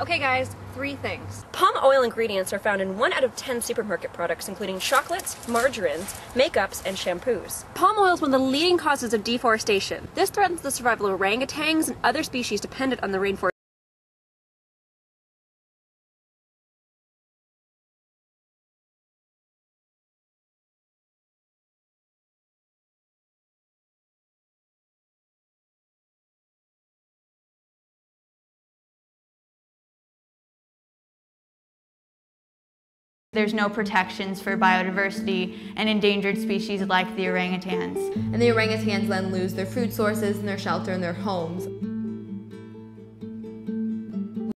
Okay, guys, three things. Palm oil ingredients are found in 1 out of 10 supermarket products, including chocolates, margarines, makeups, and shampoos. Palm oil is one of the leading causes of deforestation. This threatens the survival of orangutans and other species dependent on the rainforest. There's no protections for biodiversity and endangered species like the orangutans. And the orangutans then lose their food sources and their shelter and their homes.